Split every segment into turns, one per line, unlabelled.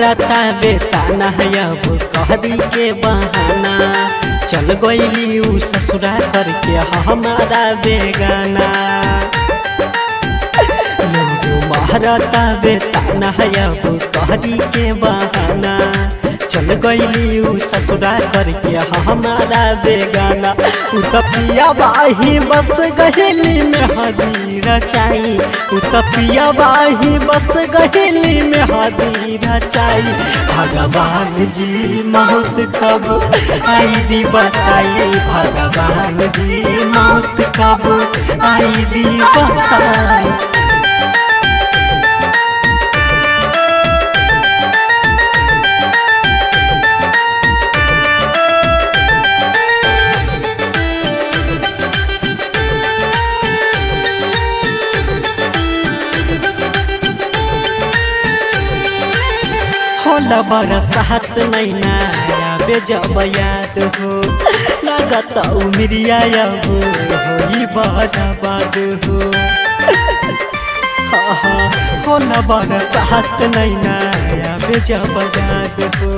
मारता बेताना अब कहदी के बहाना। चल गईली उ ससुरा करके हमारा बेगाना। बेता बेताना अब कहरी के बहाना। चल गईली उ करके हमारा बेगाना उ तपिया बाही, बस गहेली में हदी रचाई उ तपिया बाही, बस गहेली में हदी रचाई भगवान जी, मौत कब आई दी बताई? भगवान जी, मौत कब आई दी बताई? होला बरसात नैना आवे जब याद हो लागत उमरिया अब होई बर्बाद हो होला बरसात नैना आवे जब याद हो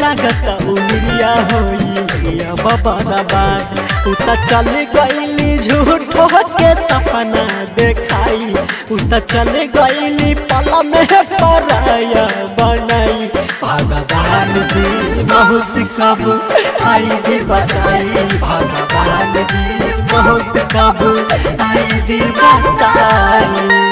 लागत उमरिया होई अब बर्बाद उ चल गईली झूठो के सपना देखाई त चल गईली पल में पराया बनाई भगवान जी बहुत कब आई दी बताई भगवान जी बहुत कब आई दी बताई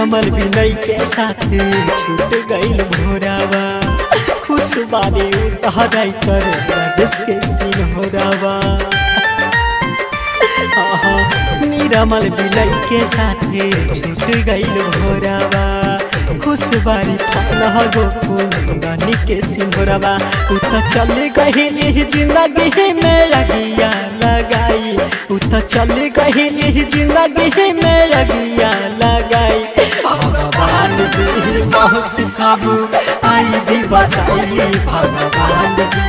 निरमल विनय के साथ छूट गईल भोरावा। खुश बारे उतहराई कर राजेश के सिंहरावा। निरमल विनय के साथ छूट गईल भोरावा। खुश बारी थाना के सिंहरावा। उ त चल गईली ज़िंदगी में लगिया लगाई। उ त चल गईली ज़िंदगी में लगिया लगाई। भगवान की बहुत कब आई भी बचाई भगवान कब